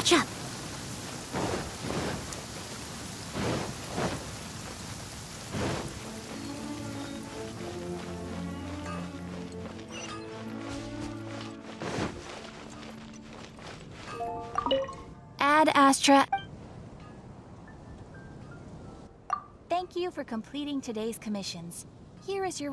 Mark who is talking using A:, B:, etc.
A: catch up. Add Astra. Thank you for completing today's commissions. Here is your